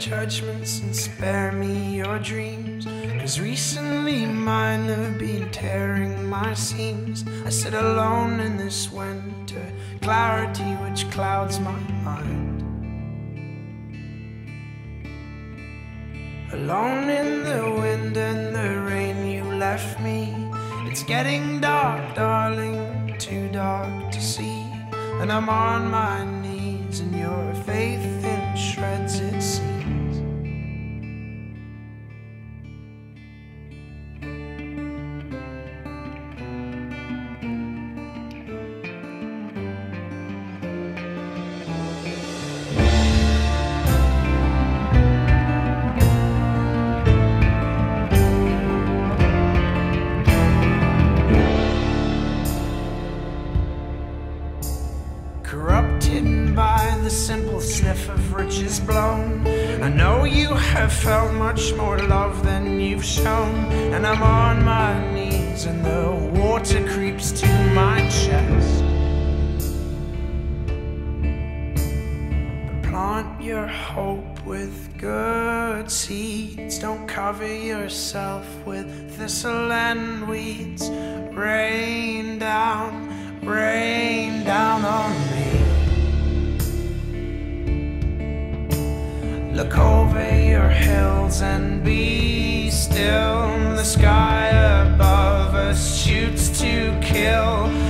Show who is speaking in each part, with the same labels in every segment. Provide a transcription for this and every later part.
Speaker 1: judgments and spare me your dreams. Cause recently mine have been tearing my seams. I sit alone in this winter, clarity which clouds my mind. Alone in the wind and the rain, you left me. It's getting dark, darling, too dark to see. And I'm on my knees, and your faith Corrupted by the simple sniff of riches blown. I know you have felt much more love than you've shown. And I'm on my knees, and the water creeps to my chest. Plant your hope with good seeds. Don't cover yourself with thistle and weeds. Rain down, rain down on me. Look over your hills and be still. The sky above us shoots to kill.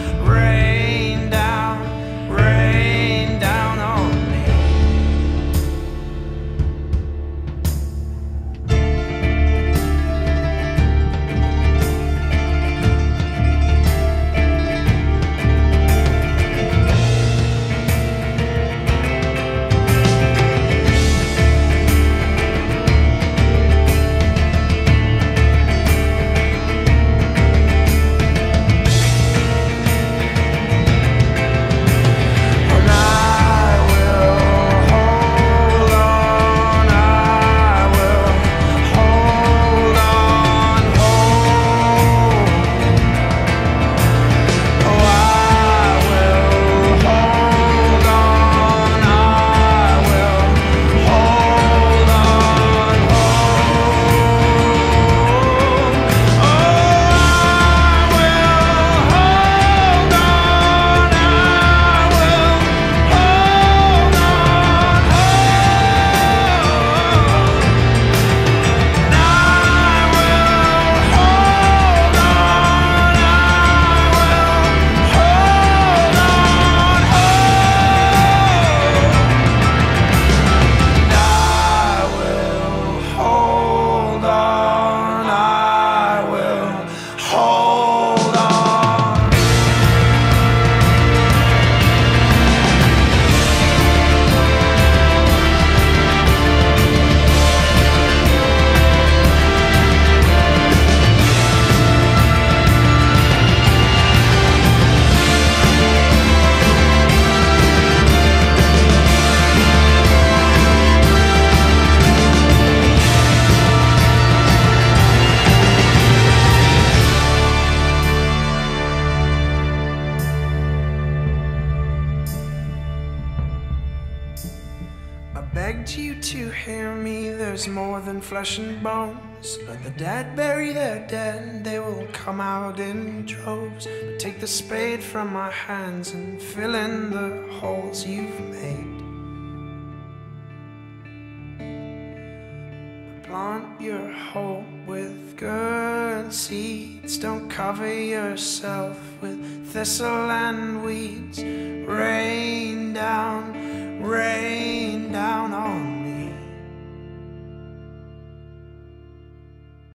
Speaker 1: Begged you to hear me, there's more than flesh and bones. Let the dead bury their dead, they will come out in droves. But take the spade from my hands and fill in the holes you've made. Plant your hope with good seeds. Don't cover yourself with thistle and weeds.